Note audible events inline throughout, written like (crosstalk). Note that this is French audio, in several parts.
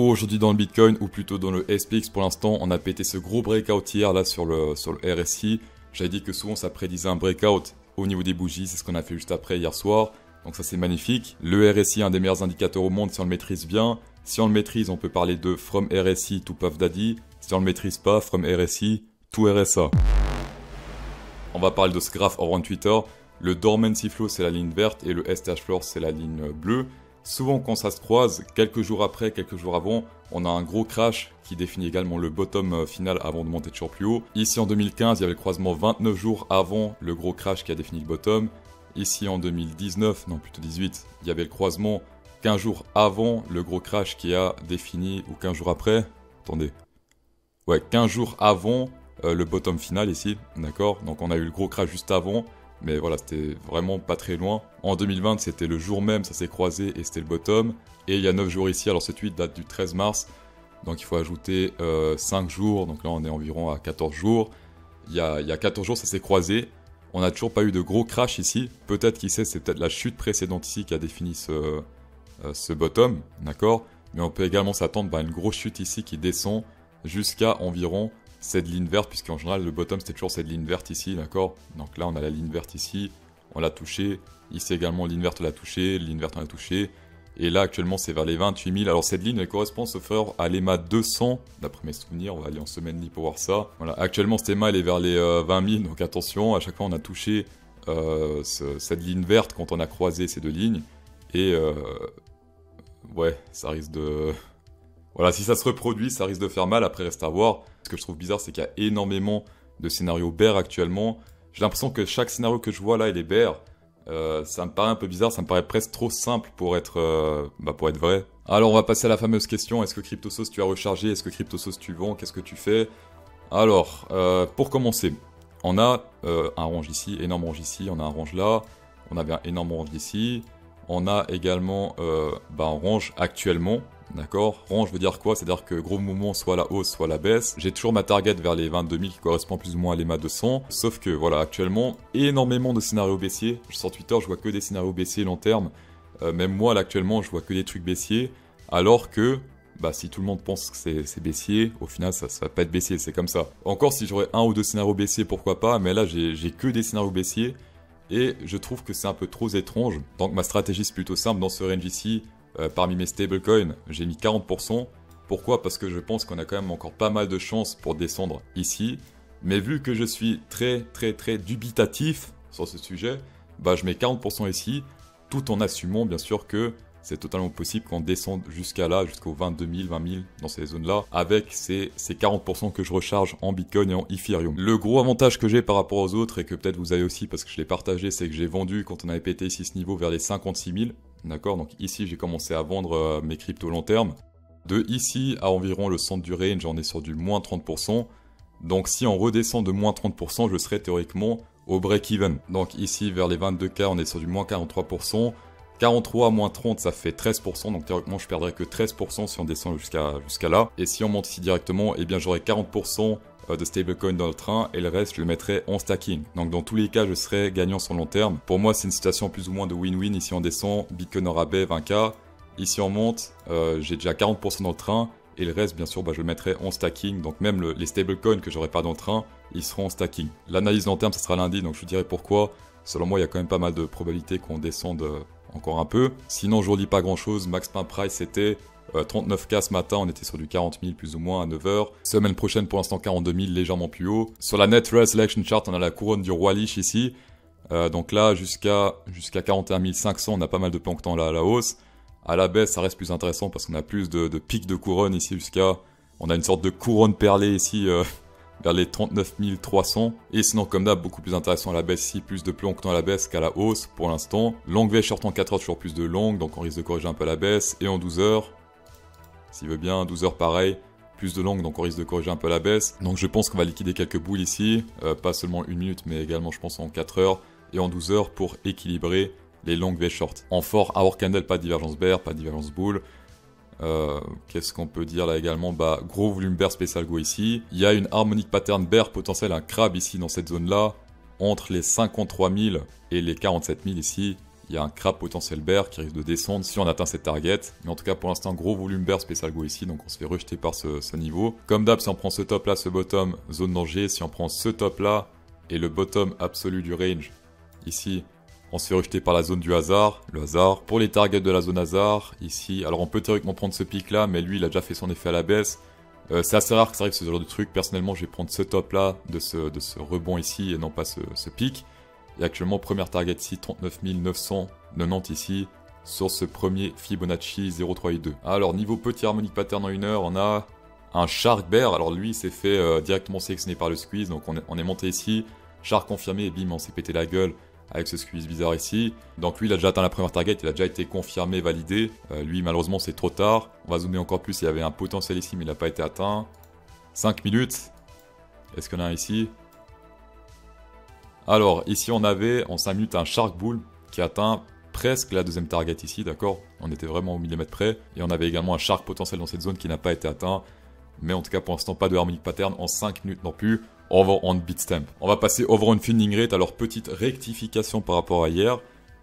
Aujourd'hui dans le Bitcoin, ou plutôt dans le SPX pour l'instant, on a pété ce gros breakout hier là sur le, RSI. J'avais dit que souvent ça prédisait un breakout au niveau des bougies, c'est ce qu'on a fait juste après hier soir. Donc ça c'est magnifique. Le RSI, un des meilleurs indicateurs au monde si on le maîtrise bien. Si on le maîtrise, on peut parler de From RSI to Puff Daddy. Si on le maîtrise pas, From RSI to RSA. On va parler de ce graphe hors Twitter. Le Dormancy Flow c'est la ligne verte et le STH Floor c'est la ligne bleue. Souvent quand ça se croise, quelques jours après, quelques jours avant, on a un gros crash qui définit également le bottom euh, final avant de monter toujours plus haut. Ici en 2015, il y avait le croisement 29 jours avant le gros crash qui a défini le bottom. Ici en 2019, non plutôt 18, il y avait le croisement 15 jours avant le gros crash qui a défini, ou 15 jours après, attendez, ouais 15 jours avant euh, le bottom final ici, d'accord? Donc on a eu le gros crash juste avant, mais voilà, c'était vraiment pas très loin. En 2020, c'était le jour même, ça s'est croisé et c'était le bottom. Et il y a 9 jours ici, alors cette tweet date du 13 mars, donc il faut ajouter 5 euh, jours, donc là on est environ à 14 jours. Il y a, il y a 14 jours, ça s'est croisé. On n'a toujours pas eu de gros crash ici. Peut-être, qui sait, c'est peut-être la chute précédente ici qui a défini ce, euh, ce bottom, d'accord? Mais on peut également s'attendre à une grosse chute ici qui descend jusqu'à environ cette ligne verte, puisqu'en général le bottom c'était toujours cette ligne verte ici, d'accord? Donc là on a la ligne verte ici, on l'a touché, ici également ligne verte l'a touché, ligne verte on l'a touché, et là actuellement c'est vers les 28 000. Alors cette ligne elle correspond sauf à l'EMA 200, d'après mes souvenirs, on va aller en semaine pour voir ça. Voilà, actuellement cette EMA elle est vers les 20 euh, 000, donc attention, à chaque fois on a touché euh, cette ligne verte quand on a croisé ces deux lignes, et euh, ouais, ça risque de... Voilà, si ça se reproduit, ça risque de faire mal, après à voir. Ce que je trouve bizarre, c'est qu'il y a énormément de scénarios bear actuellement. J'ai l'impression que chaque scénario que je vois là, il est bear. Euh, ça me paraît un peu bizarre, ça me paraît presque trop simple pour être, euh, bah pour être vrai. Alors on va passer à la fameuse question, est-ce que CryptoSauce tu as rechargé? Est-ce que CryptoSauce tu vends? Qu'est-ce que tu fais? Alors, euh, pour commencer, on a un range ici, énorme range ici, on a un range là, on avait un énorme range ici, on a également bah, un range actuellement, D'accord Range veut dire quoi? C'est-à-dire que gros mouvement, soit la hausse, soit la baisse. J'ai toujours ma target vers les 22 000 qui correspond plus ou moins à l'EMA 200. Sauf que, voilà, actuellement, énormément de scénarios baissiers. Sur Twitter, je vois que des scénarios baissiers long terme. Euh, même moi, là, actuellement, je vois que des trucs baissiers. Alors que, bah, si tout le monde pense que c'est baissier, au final, ça, ça va pas être baissier, c'est comme ça. Encore, si j'aurais un ou deux scénarios baissiers, pourquoi pas, mais là, j'ai que des scénarios baissiers. Et je trouve que c'est un peu trop étrange. Donc ma stratégie c'est plutôt simple dans ce range ici. Euh, parmi mes stablecoins, j'ai mis 40%. Pourquoi? Parce que je pense qu'on a quand même encore pas mal de chances pour descendre ici. Mais vu que je suis très très très dubitatif sur ce sujet, bah je mets 40% ici, tout en assumant bien sûr que c'est totalement possible qu'on descende jusqu'à là, jusqu'aux 22 000, 20 000 dans ces zones-là, avec ces, ces 40% que je recharge en Bitcoin et en Ethereum. Le gros avantage que j'ai par rapport aux autres, et que peut-être vous avez aussi parce que je l'ai partagé, c'est que j'ai vendu quand on avait pété ici ce niveau vers les 56 000. D'accord Donc ici, j'ai commencé à vendre euh, mes cryptos long terme. De ici à environ le centre du range, on est sur du moins 30%. Donc si on redescend de moins 30%, je serai théoriquement au break-even. Donc ici, vers les 22K, on est sur du moins 43%. 43 moins 30, ça fait 13%, donc théoriquement je perdrais que 13% si on descend jusqu'à là. Et si on monte ici directement, eh bien j'aurai 40% euh, de stablecoin dans le train et le reste je le mettrai en stacking. Donc dans tous les cas je serai gagnant sur long terme. Pour moi c'est une situation plus ou moins de win-win. Ici on descend, Bitcoin en rabais 20k. Ici on monte, euh, j'ai déjà 40% dans le train et le reste bien sûr bah, je le mettrai en stacking. Donc même le, les stablecoins que j'aurai pas dans le train, ils seront en stacking. L'analyse long terme ça sera lundi donc je vous dirai pourquoi. Selon moi il y a quand même pas mal de probabilités qu'on descende euh, encore un peu. Sinon je vous dis pas grand chose, max pain price c'était 39K euh, ce matin, on était sur du 40 000 plus ou moins à 9h. Semaine prochaine, pour l'instant, 42 000 légèrement plus haut. Sur la Net Selection Chart, on a la couronne du roi liche ici. Euh, donc là, jusqu'à jusqu'à 41 500, on a pas mal de plancton là à la hausse. À la baisse, ça reste plus intéressant parce qu'on a plus de, de pics de couronne ici jusqu'à... On a une sorte de couronne perlée ici euh, (laughs) vers les 39 300. Et sinon, comme d'hab, beaucoup plus intéressant à la baisse ici, plus de plancton à la baisse qu'à la hausse pour l'instant. Longue V short en 4 heures, toujours plus de longue, donc on risque de corriger un peu la baisse. Et en 12 heures, s'il veut bien, 12 heures pareil, plus de longue, donc on risque de corriger un peu la baisse. Donc je pense qu'on va liquider quelques boules ici, euh, pas seulement une minute, mais également je pense en 4 heures et en 12 heures pour équilibrer les longues V short. En fort, hour candle, pas de divergence bear, pas de divergence boule. Euh, Qu'est-ce qu'on peut dire là également? Bah gros volume bear spécial go ici. Il y a une harmonique pattern bear potentiel, un crabe ici dans cette zone là, entre les 53 000 et les 47 000 ici. Il y a un crap potentiel bear qui risque de descendre si on atteint cette target. Mais en tout cas, pour l'instant, gros volume bear spécial go ici, donc on se fait rejeter par ce, niveau. Comme d'hab, si on prend ce top là, ce bottom, zone danger. Si on prend ce top là et le bottom absolu du range, ici, on se fait rejeter par la zone du hasard, le hasard. Pour les targets de la zone hasard, ici, alors on peut théoriquement prendre ce pic là, mais lui il a déjà fait son effet à la baisse. Euh, c'est assez rare que ça arrive ce genre de truc. Personnellement, je vais prendre ce top là de ce, de ce rebond ici et non pas ce, ce pic. Et actuellement, première target ici, 39 990 ici, sur ce premier Fibonacci 0,3 Alors, niveau petit harmonique pattern en une heure, on a un Shark Bear. Alors, lui, s'est fait euh, directement sélectionner par le squeeze. Donc, on est, on est monté ici. Shark confirmé et bim, on s'est pété la gueule avec ce squeeze bizarre ici. Donc lui, il a déjà atteint la première target, il a déjà été confirmé, validé. Euh, lui, malheureusement, c'est trop tard. On va zoomer encore plus, il y avait un potentiel ici, mais il n'a pas été atteint. 5 minutes. Est-ce qu'on a un ici? Alors, ici, on avait en 5 minutes un Shark Bull qui atteint presque la deuxième target ici, d'accord? On était vraiment au millimètre près. Et on avait également un Shark potentiel dans cette zone qui n'a pas été atteint. Mais en tout cas, pour l'instant, pas de harmonic pattern en 5 minutes non plus over on stamp. On va passer over on funding rate. Alors petite rectification par rapport à hier.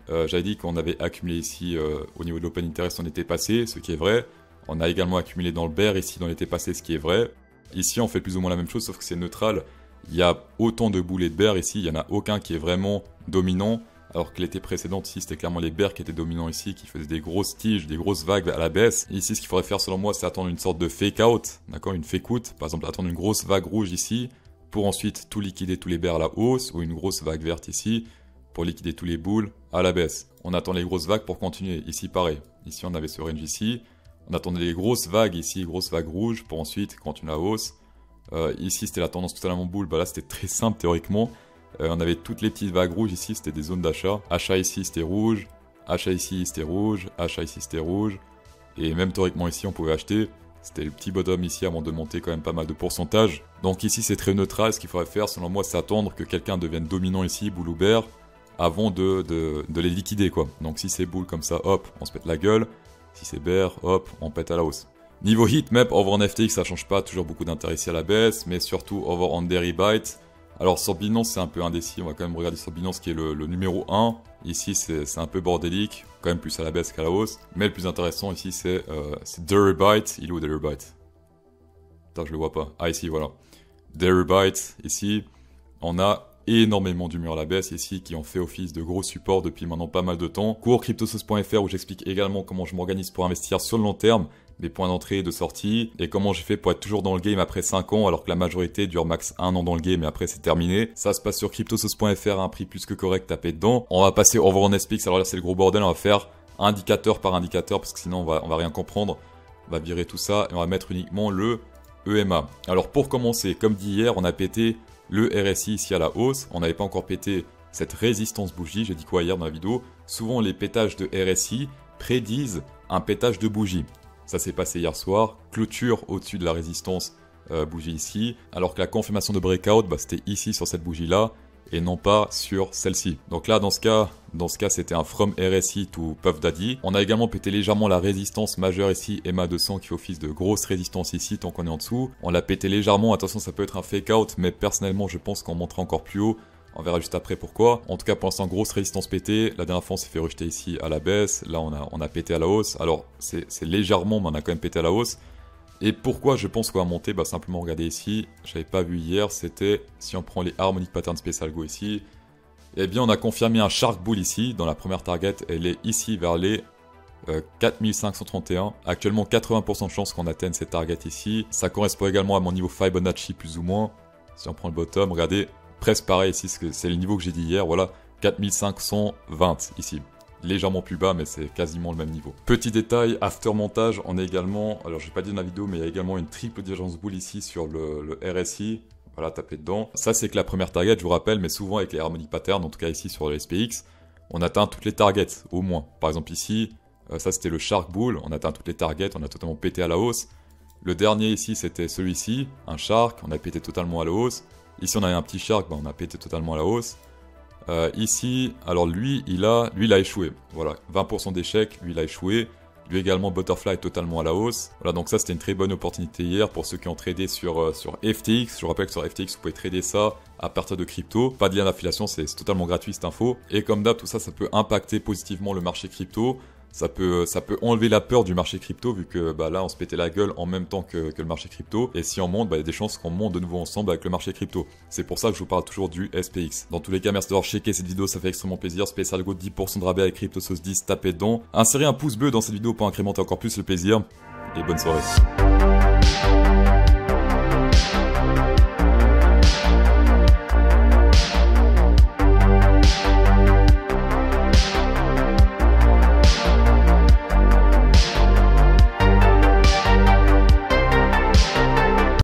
Euh, J'avais dit qu'on avait accumulé ici euh, au niveau de l'open interest on était passé, ce qui est vrai. On a également accumulé dans le bear ici dans l'été passé, ce qui est vrai. Ici on fait plus ou moins la même chose sauf que c'est neutral. Il y a autant de boulets de bear ici, il n'y en a aucun qui est vraiment dominant. Alors que l'été précédent, ici, c'était clairement les bears qui étaient dominants ici, qui faisaient des grosses tiges, des grosses vagues à la baisse. ici, ce qu'il faudrait faire selon moi, c'est attendre une sorte de fake out, d'accord, une fake out. Par exemple, attendre une grosse vague rouge ici, pour ensuite tout liquider tous les bears à la hausse, ou une grosse vague verte ici, pour liquider tous les boules à la baisse. On attend les grosses vagues pour continuer. Ici, pareil. Ici, on avait ce range ici. On attendait les grosses vagues ici, grosses vagues rouges, pour ensuite continuer la hausse. Euh, ici, c'était la tendance totalement boule. Bah là, c'était très simple théoriquement. Euh, on avait toutes les petites vagues rouges ici, c'était des zones d'achat. Achat ici, c'était rouge. Achat ici, c'était rouge. Achat ici, c'était rouge. Et même théoriquement ici, on pouvait acheter. C'était le petit bottom ici avant de monter quand même pas mal de pourcentage. Donc ici c'est très neutral, ce qu'il faudrait faire selon moi c'est attendre que quelqu'un devienne dominant ici, boule ou bear, avant de, de, les liquider quoi. Donc si c'est boule comme ça, hop, on se pète la gueule. Si c'est bear, hop, on pète à la hausse. Niveau heat map, over on FTX ça change pas, toujours beaucoup d'intérêt ici à la baisse, mais surtout over on Byte. Alors sur Binance c'est un peu indécis, on va quand même regarder sur Binance qui est le, numéro 1. Ici c'est un peu bordélique, quand même plus à la baisse qu'à la hausse. Mais le plus intéressant ici c'est euh, Byte. Il est où Byte? Putain je le vois pas. Ah ici voilà. Byte, ici on a énormément d'humeur à la baisse ici qui ont fait office de gros supports depuis maintenant pas mal de temps. Cours cryptosos.fr où j'explique également comment je m'organise pour investir sur le long terme mes points d'entrée et de sortie, et comment j'ai fait pour être toujours dans le game après 5 ans, alors que la majorité dure max 1 an dans le game et après c'est terminé. Ça se passe sur cryptosos.fr à un prix plus que correct, tapez dedans. On va passer over on SPX, alors là c'est le gros bordel, on va faire indicateur par indicateur, parce que sinon on va, on va rien comprendre. On va virer tout ça, et on va mettre uniquement le EMA. Alors pour commencer, comme dit hier, on a pété le RSI ici à la hausse, on n'avait pas encore pété cette résistance bougie, j'ai dit quoi hier dans la vidéo, souvent les pétages de RSI prédisent un pétage de bougie. Ça s'est passé hier soir. Clôture au-dessus de la résistance, euh, bougie ici. Alors que la confirmation de breakout, bah, c'était ici sur cette bougie-là et non pas sur celle-ci. Donc là, dans ce cas, dans ce cas, c'était un from RSI to Puff Daddy. On a également pété légèrement la résistance majeure ici, EMA 200 qui office de grosse résistance ici tant qu'on est en dessous. On l'a pété légèrement, attention ça peut être un fake out, mais personnellement je pense qu'on montera encore plus haut. On verra juste après pourquoi. En tout cas, pour l'instant, grosse résistance pétée. La dernière fois, on s'est fait rejeter ici à la baisse. Là, on a, on a pété à la hausse. Alors, c'est légèrement, mais on a quand même pété à la hausse. Et pourquoi je pense qu'on va monter? Bah, simplement, regardez ici. J'avais pas vu hier. C'était, si on prend les Harmonic Pattern Special Go ici, eh bien, on a confirmé un Shark Bull ici. Dans la première target, elle est ici vers les 4531. Euh, Actuellement, 80% de chance qu'on atteigne cette target ici. Ça correspond également à mon niveau Fibonacci plus ou moins. Si on prend le bottom, regardez, presque pareil ici, c'est le niveau que j'ai dit hier, voilà, 4520 ici. Légèrement plus bas, mais c'est quasiment le même niveau. Petit détail, after montage, on a également, alors je vais pas dit dans la vidéo, mais il y a également une triple divergence boule ici sur le, RSI. Voilà, tapez dedans. Ça, c'est que la première target, je vous rappelle, mais souvent avec les harmonic patterns, en tout cas ici sur le SPX, on atteint toutes les targets, au moins. Par exemple ici, euh, ça c'était le Shark Bull, on atteint toutes les targets, on a totalement pété à la hausse. Le dernier ici, c'était celui-ci, un Shark, on a pété totalement à la hausse. Ici, on a un petit shark, bah, on a pété totalement à la hausse. Euh, ici, alors lui, il a, lui, il a échoué. Voilà, 20% d'échec, lui, il a échoué. Lui également, Butterfly est totalement à la hausse. Voilà, donc ça c'était une très bonne opportunité hier pour ceux qui ont tradé sur, euh, sur FTX. Je vous rappelle que sur FTX, vous pouvez trader ça à partir de crypto. Pas de lien d'affiliation, c'est totalement gratuit cette info. Et comme d'hab, tout ça, ça peut impacter positivement le marché crypto ça peut, ça peut enlever la peur du marché crypto vu que bah, là on se pétait la gueule en même temps que, le marché crypto et si on monte, bah, il y a des chances qu'on monte de nouveau ensemble avec le marché crypto. C'est pour ça que je vous parle toujours du SPX. Dans tous les cas, merci d'avoir checké cette vidéo, ça fait extrêmement plaisir. Spécial Go 10% de rabais avec Crypto Sauce 10, tapez dedans. Insérez un pouce bleu dans cette vidéo pour incrémenter encore plus le plaisir et bonne soirée.